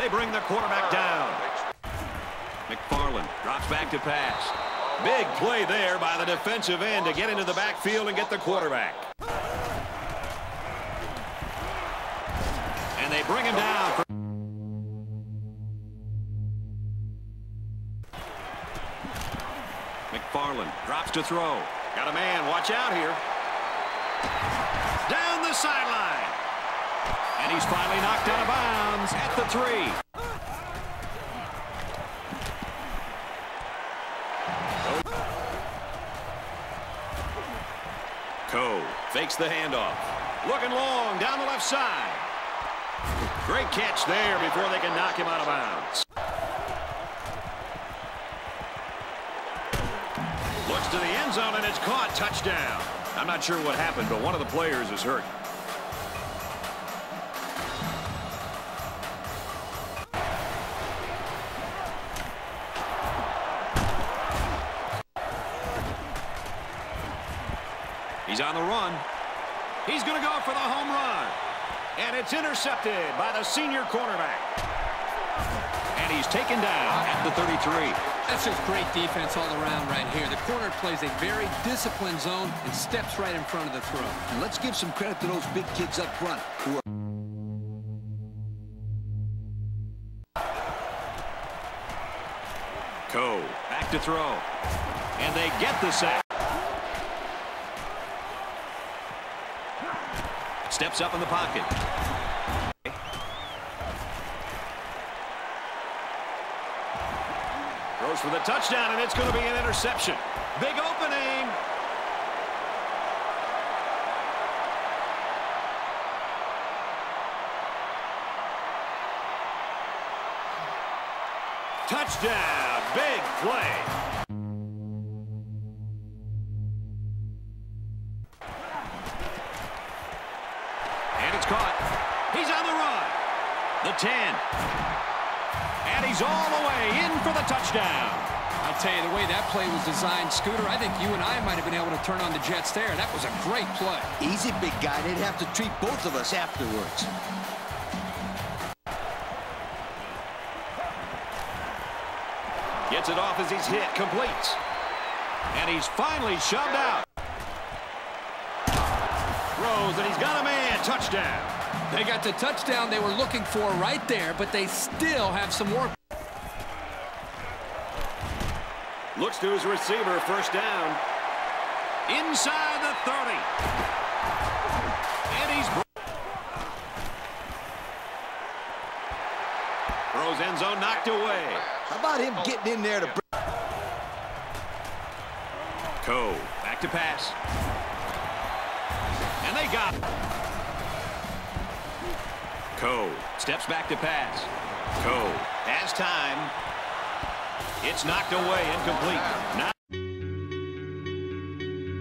They bring the quarterback down. McFarland drops back to pass. Big play there by the defensive end to get into the backfield and get the quarterback. And they bring him down. McFarland drops to throw. Got a man. Watch out here. Down the sideline. And he's finally knocked out of bounds at the three. Coe fakes the handoff. Looking long down the left side. Great catch there before they can knock him out of bounds. Looks to the end zone and it's caught. Touchdown. I'm not sure what happened, but one of the players is hurt. He's on the run. He's going to go for the home run. And it's intercepted by the senior cornerback. And he's taken down at the 33. That's just great defense all around right here. The corner plays a very disciplined zone and steps right in front of the throw. And let's give some credit to those big kids up front who are Coe back to throw. And they get the sack. Steps up in the pocket. Throws for the touchdown, and it's going to be an interception. Big opening. Touchdown. Big play. Caught. He's on the run. The 10. And he's all the way in for the touchdown. I'll tell you, the way that play was designed, Scooter, I think you and I might have been able to turn on the Jets there. That was a great play. easy, big guy. They'd have to treat both of us afterwards. Gets it off as he's hit. Completes. And he's finally shoved out. Throws, and he's got a man. Touchdown. They got the touchdown they were looking for right there, but they still have some work. Looks to his receiver. First down. Inside the 30. And he's... Throws end zone knocked away. How about him getting in there to... Coe back to pass. And they got it. Coe steps back to pass. Coe has time. It's knocked away, incomplete.